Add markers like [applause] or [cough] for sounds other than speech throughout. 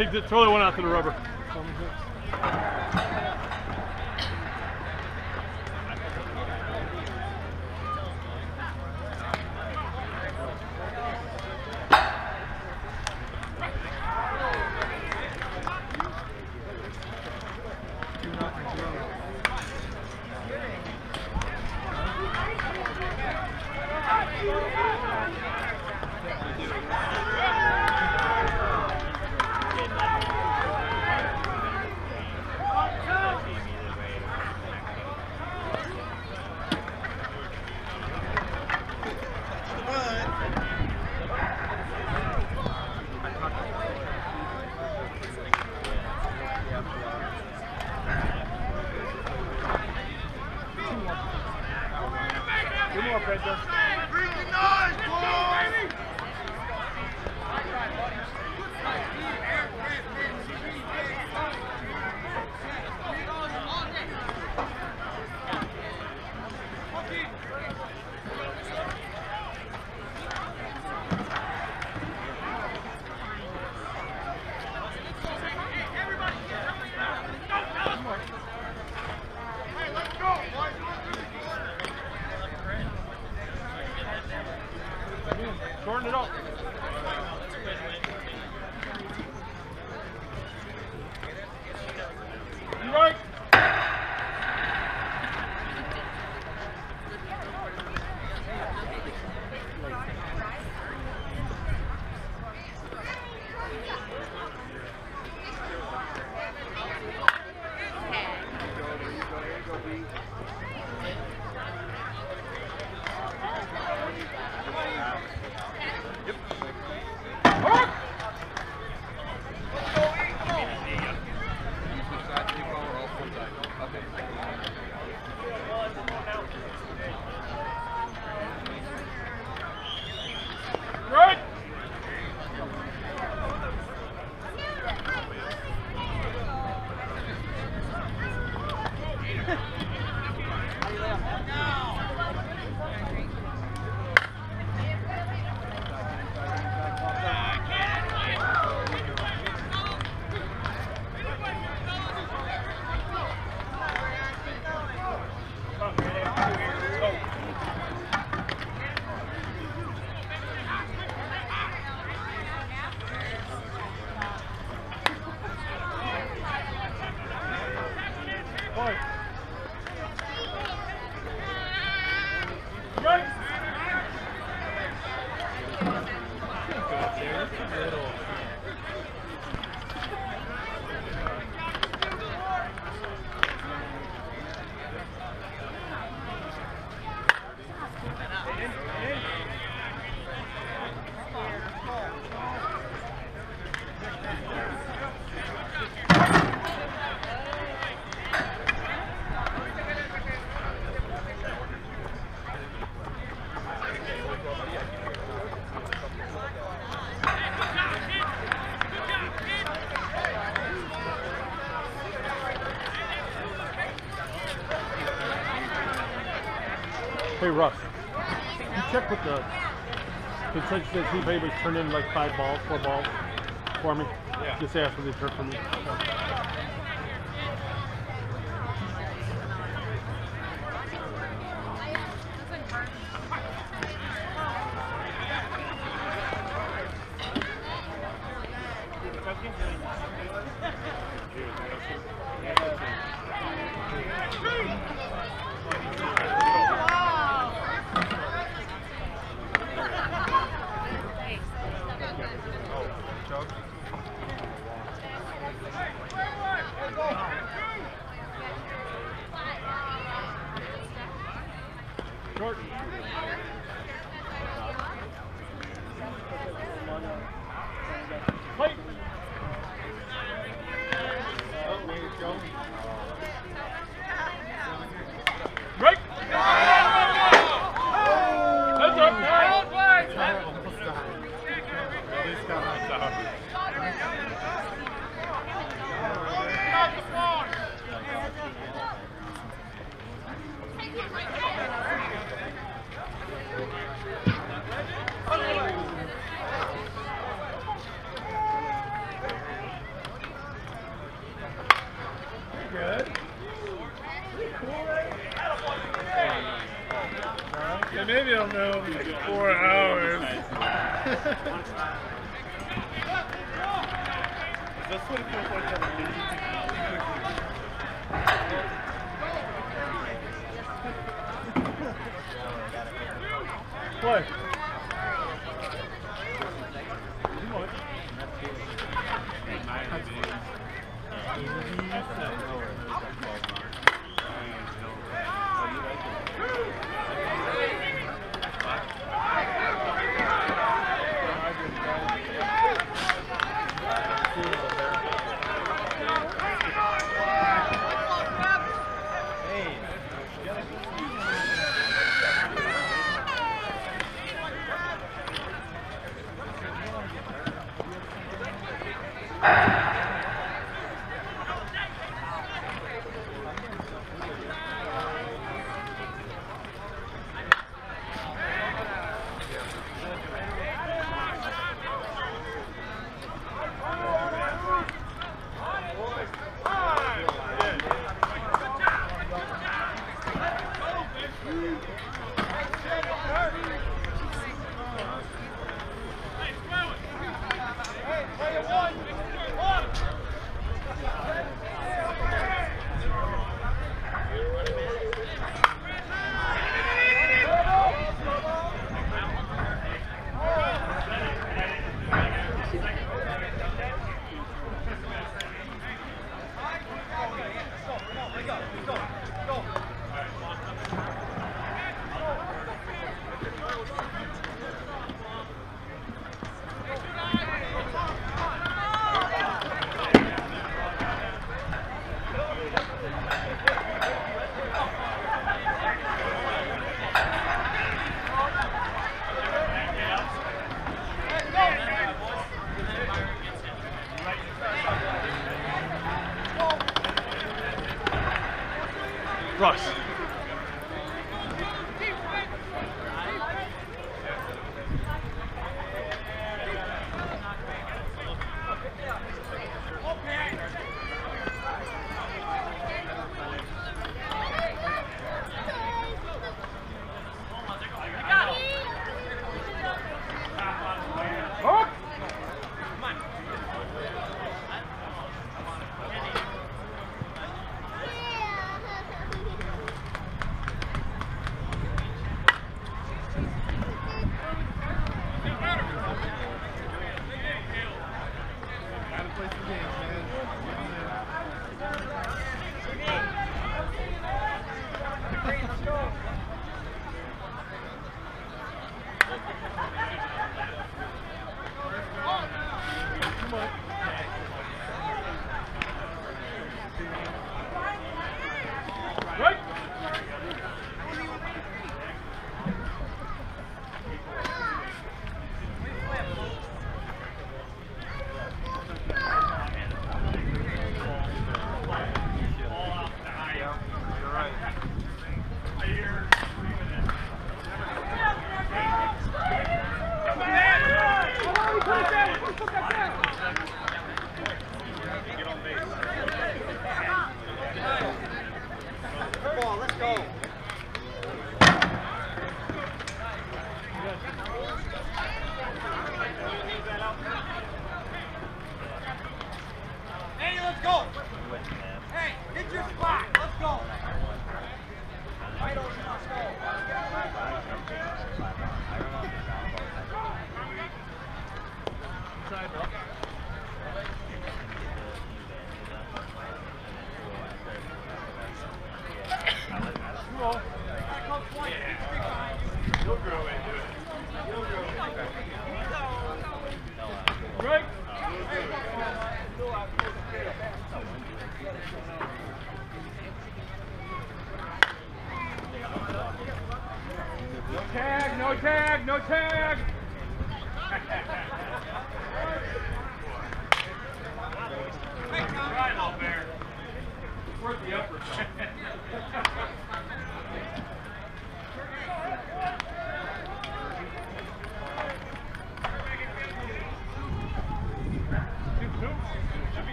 Take the, throw that one out to the rubber. You check with the to see if anybody's turned in like five balls, four balls for me. Yeah. Just ask when they turn for me. Short.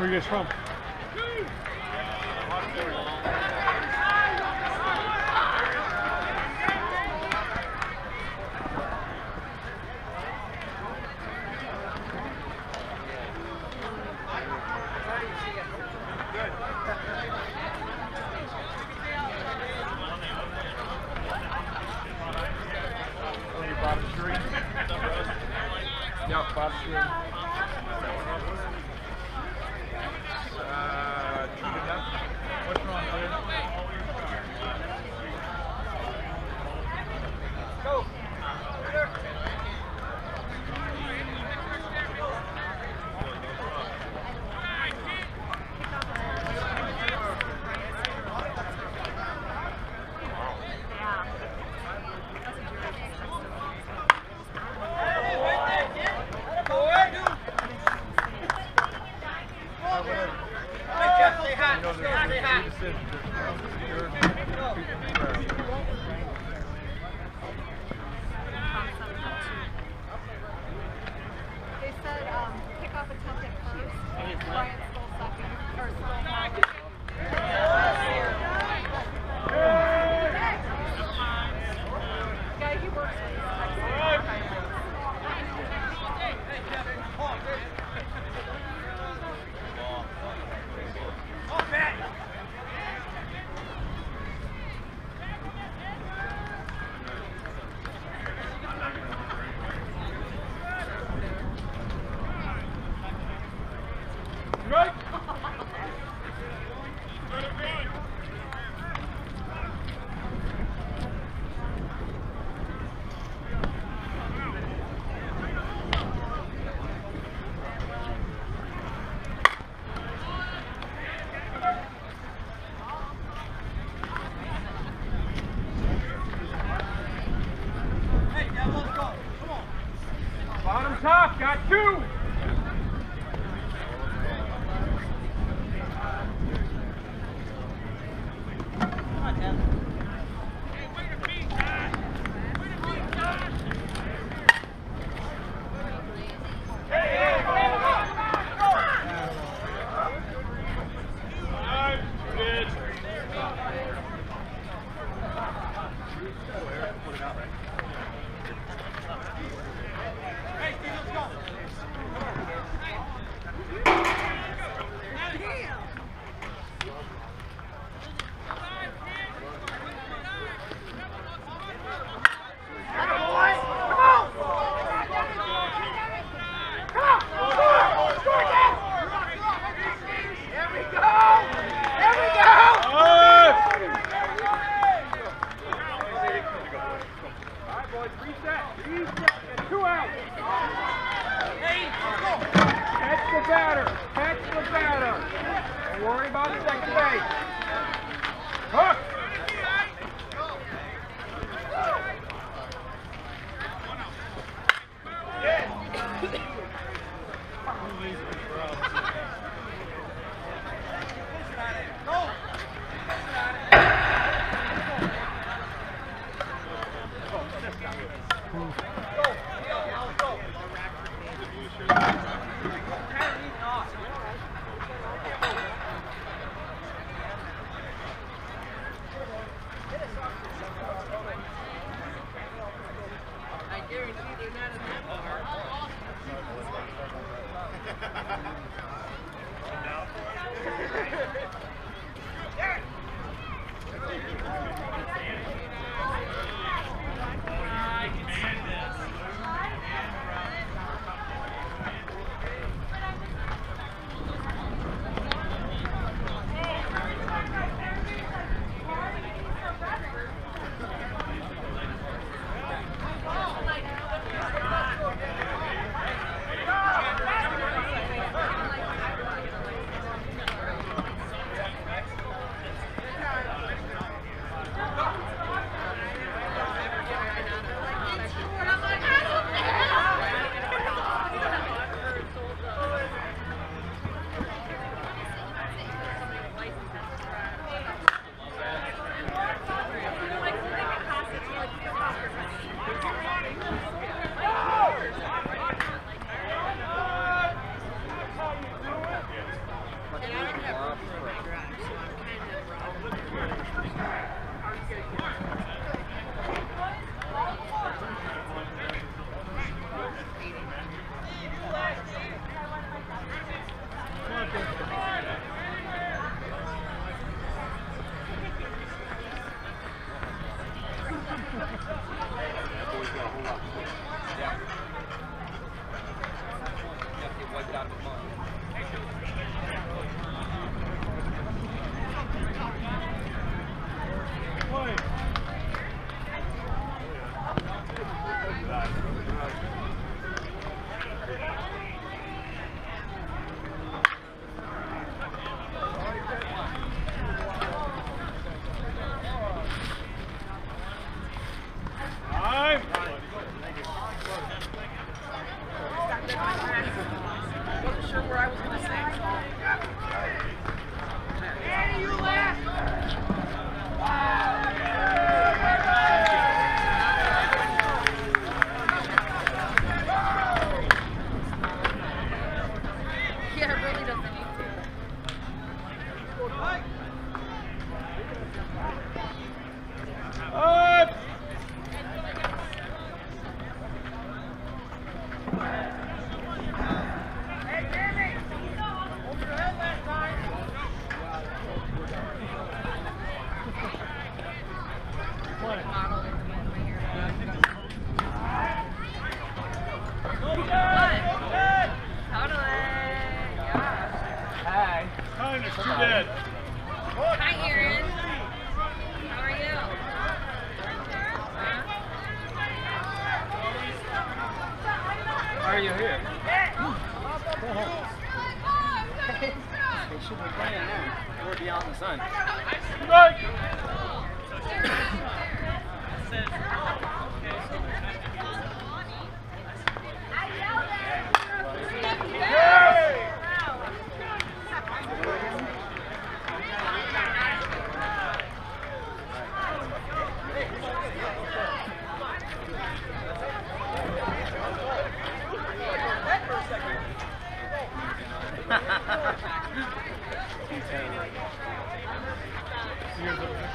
Where you guys from?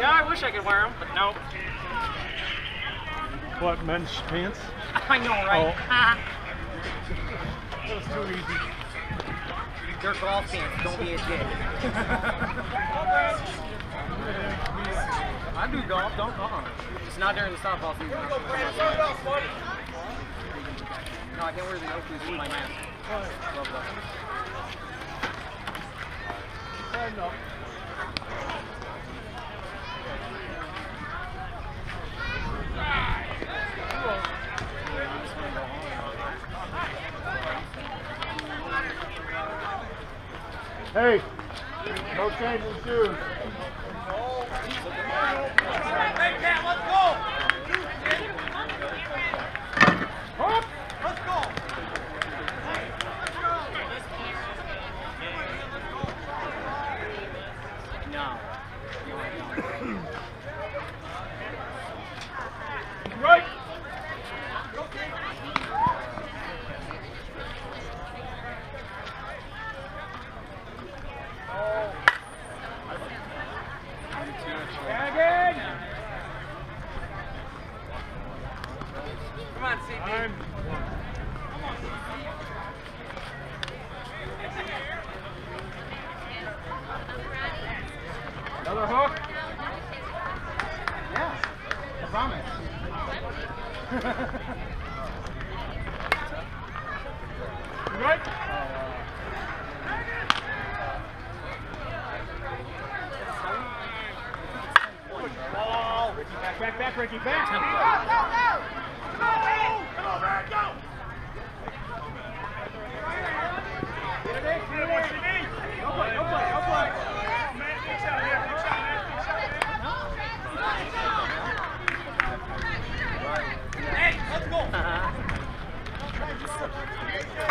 Yeah, I wish I could wear them, but no. What men's pants? [laughs] I know, right? Oh. [laughs] That was too easy. They're golf pants. Don't be a dick. I do golf. Don't call on It's not during the softball season. No, I can't wear the Oakleys with my mask. Love that. Hey, no changing shoes. No. Right. Come on, CP. Time. Another hook. Yeah. I promise. Right? Back, back, Ricky, back. Jack. Hey,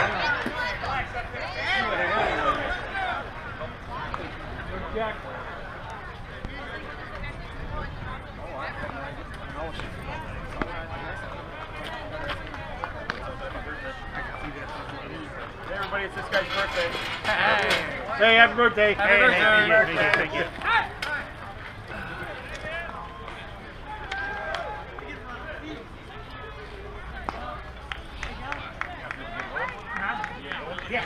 everybody, it's this guy's birthday. Hey, happy birthday. Happy hey, birthday. Thank you, thank you. Yeah.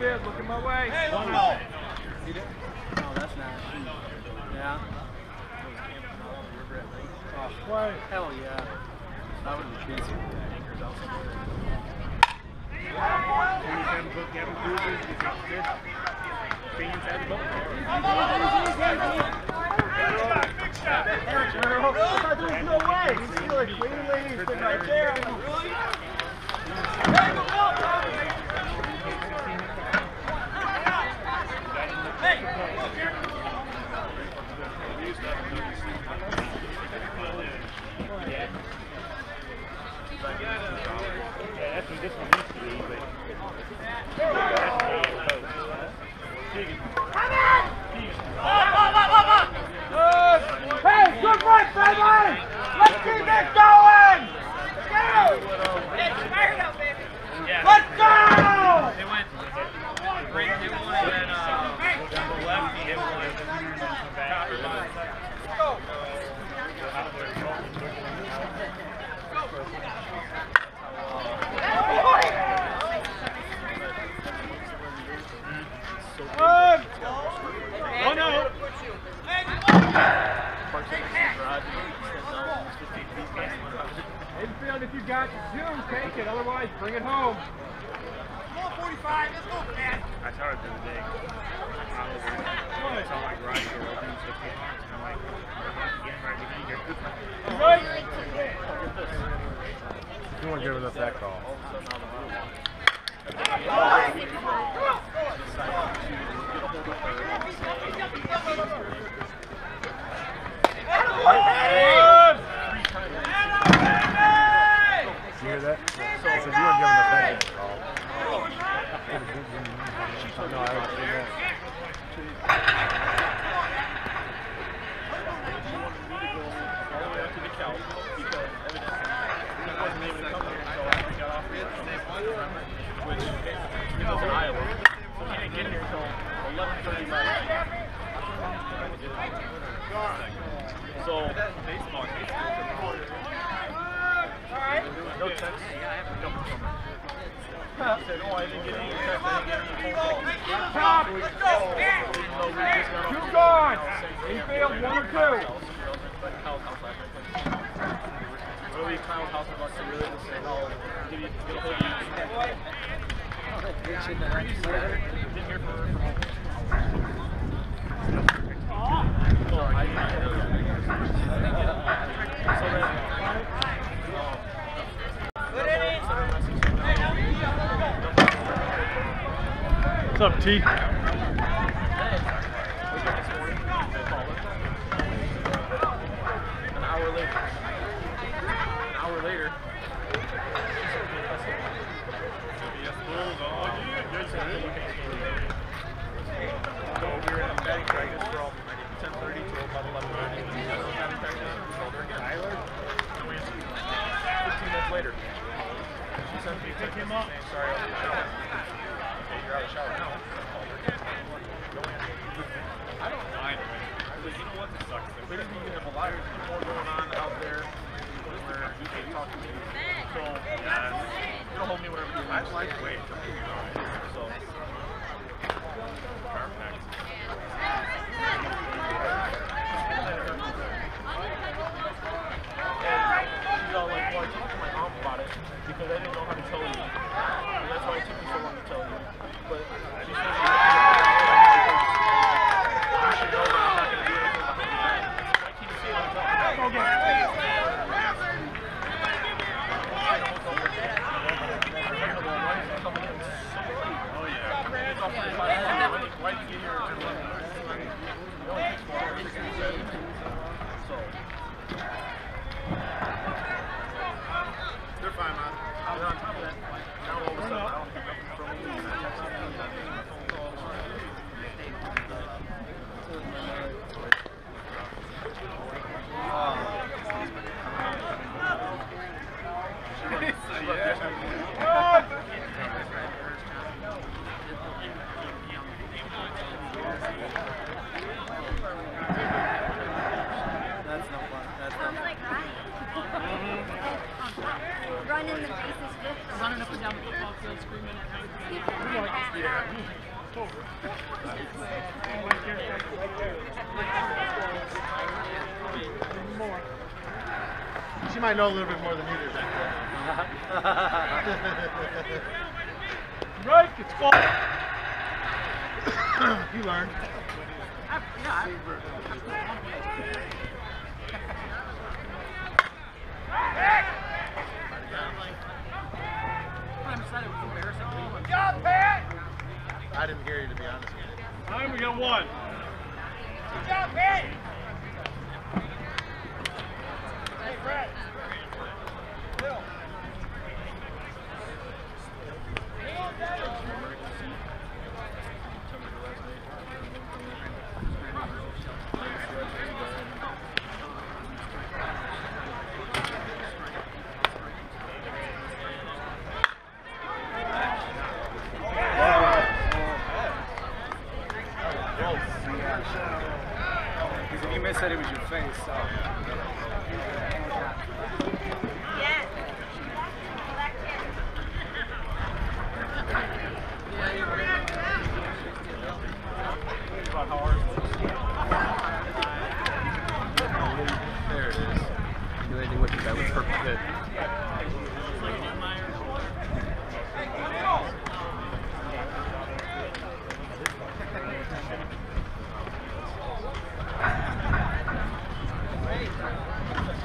Sid, looking my way. Hey, One out. See it? No, that's not. Yeah. Play. Hell yeah. That would be crazy. Anytime you put Gavin Cruiser, you got this. Fans had the There's no way. You see like waiting ladies sitting right there. Yeah, that's what this one used to be, but. What's up, T? Might know a little bit more than you do. Right, it's ball. you learned. I, yeah, I, I'm sad it was embarrassing. I didn't hear you to be honest with you. Time, we got one. Because if you miss it, it was your face. So. Yes. That kid. Yeah, you're right. About how hard There it is. Do anything with it that was perfect hit. Forgot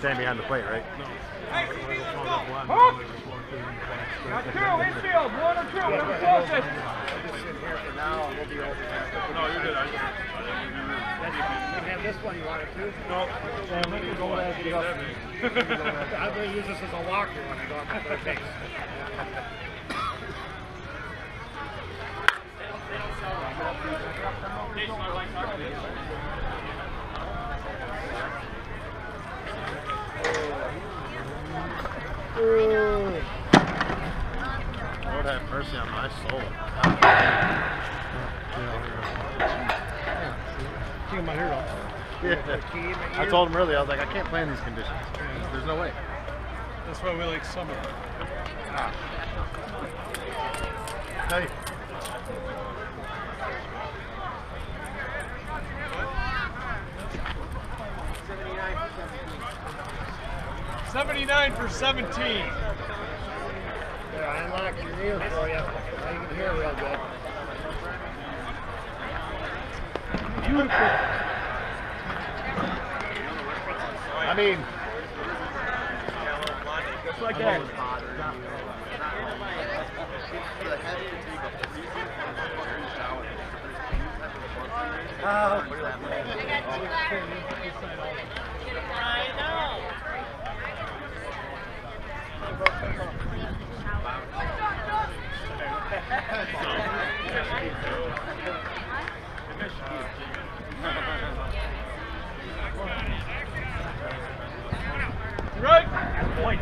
Stand behind the plate, right? Got two, infield, one or two, whatever closest. No, you're good. I have this one you wanted to? No, Sam, let me go ahead and get up. I'm going to use this as a locker when I go up to third [laughs] base. Lord have mercy on my soul. Taking my hair off. Yeah. I told him earlier, I was like, I can't play in these conditions. There's no way. That's why we like summer. Hey, 79 for 17. There, I unlocked your ear for you. Now can hear real good. Beautiful. I mean, just like that. Oh. oh. point.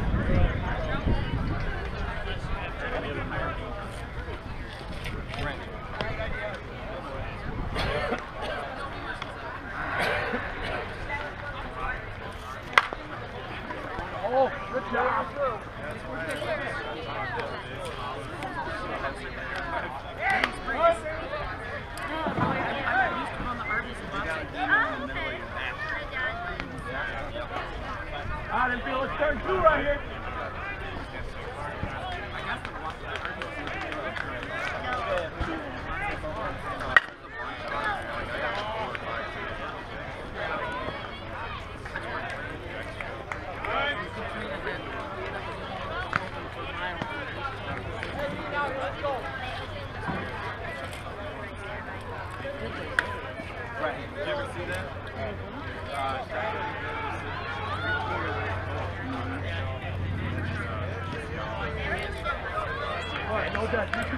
turn two right here. Okay.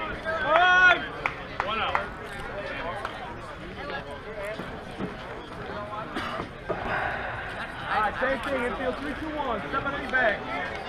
Same thing, infield 3-2-1, 7-8 back.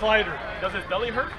That was a bad slider. Does his belly hurt?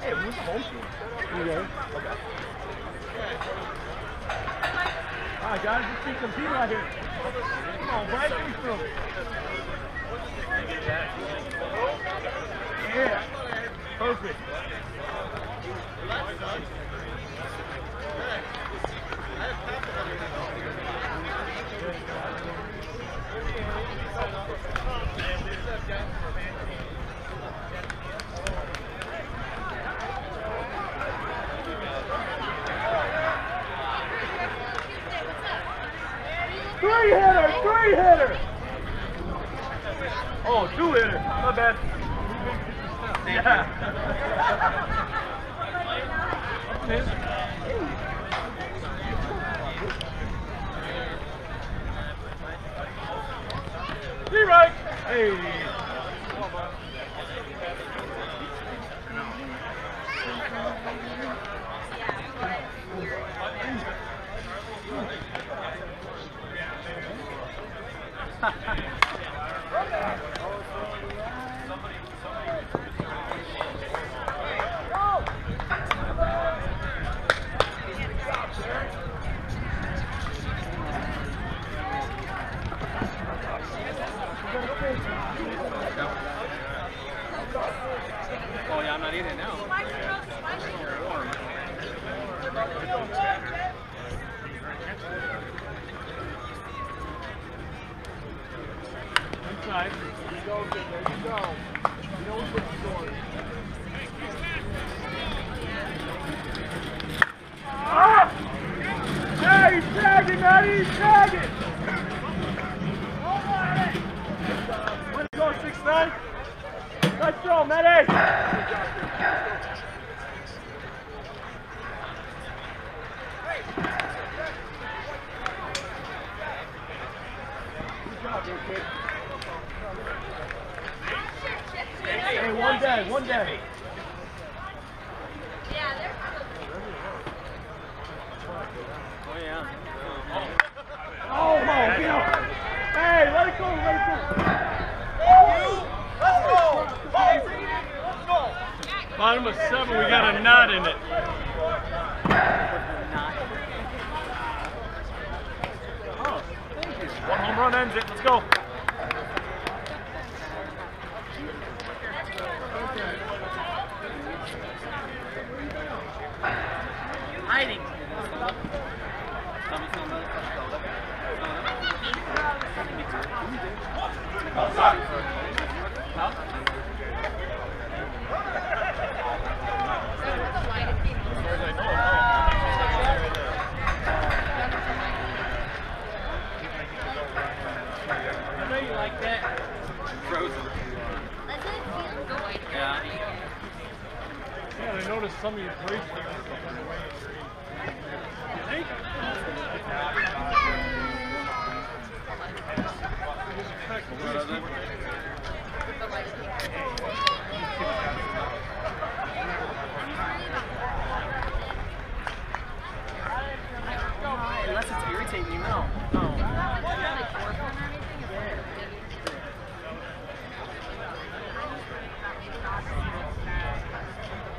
Hey, who's the home team? Okay. All right, guys, let's see some people out here. Come on, Brad, give me some. Yeah. Perfect. Three hitter, three hitter. Oh, two hitter. My bad. Yeah. Three right. Hey. Oh yeah, I'm not eating now. Why do you know this? Why do you know this? Hey! Hey, one day, one day. Oh, yeah. Oh, oh, get out. Hey, let it go, let it go. Let's go! Let's go! Bottom of seven, we got a knot in it. Oh, one home run ends it. Let's go. Hiding. I know you like that. Frozen. Yeah. Yeah, I noticed some of your brakes are on the way. You think? Unless it's you, no. No.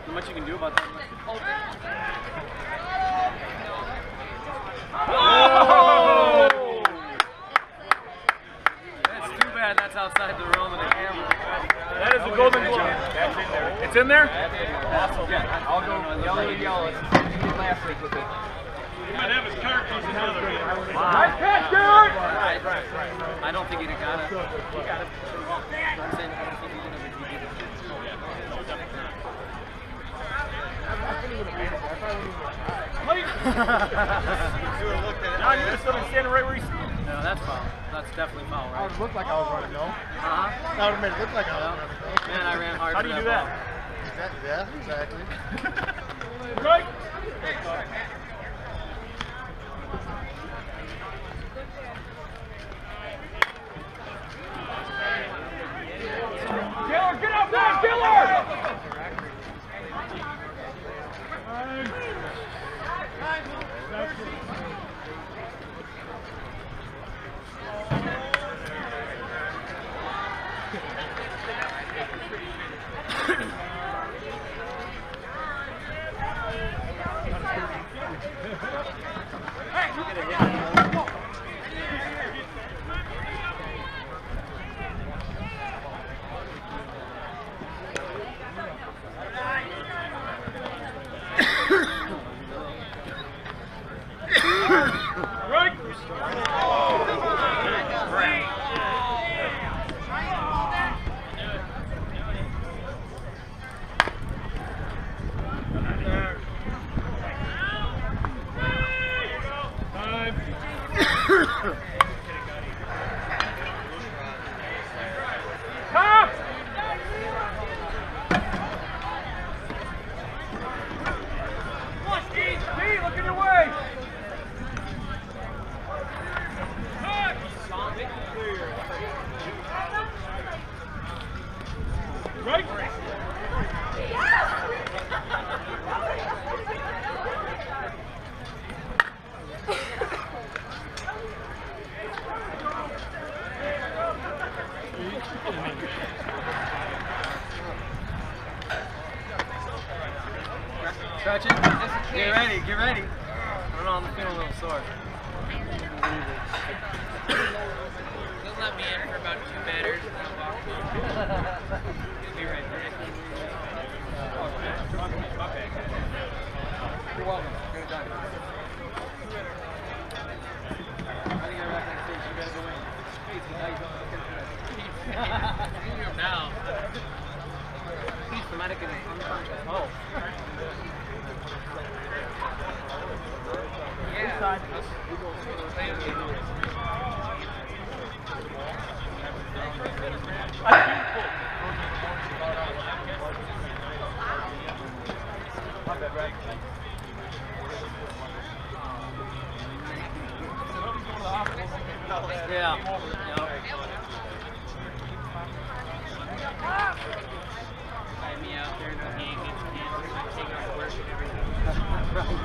Not much you can do about that. Oh! That's too bad that's outside the realm of the camera. That is a golden glove. That's in there. It's in there? I'll go yellow to yellow. Last week with it. He might have his car keys in the other hand. Nice catch, dude! I don't think he'd have got it. He got it. I'm saying I don't think he did it, but it. John, you would have still been standing right where you stand. No, that's foul. That's definitely foul, I right? would look like I was running, no? Uh-huh. That would have made it look like I was running, no? Man, I ran hard How do you do ball. that? Exactly, yeah, exactly. [laughs] Right? Thank you. Stretch it. Get ready. Get ready. I don't know. I'm feeling a little sore. They'll let me in for about two batters and then walk You'll be right there. You're welcome. Good job. How do you get back on stage? You gotta go in now. Traumatic and uncontrollable. Yeah. Right.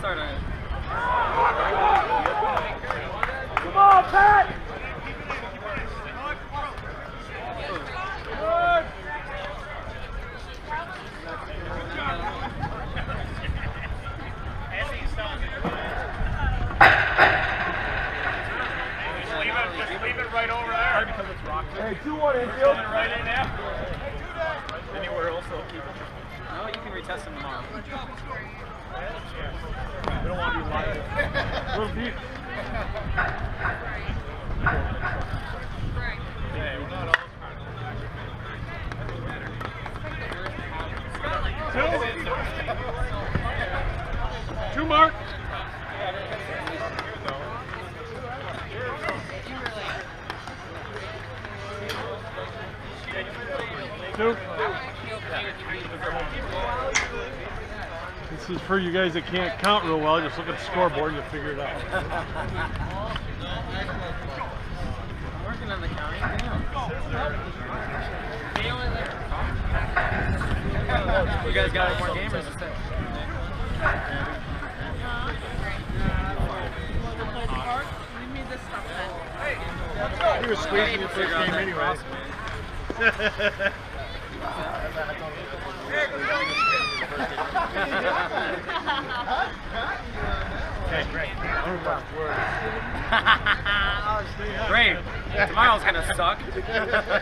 starter. guys that can't count real well, just look at the scoreboard and you figure it out. You guys got more gamers to say. You were squeezing your first game anyway. [laughs] Great. Tomorrow's gonna suck. [laughs]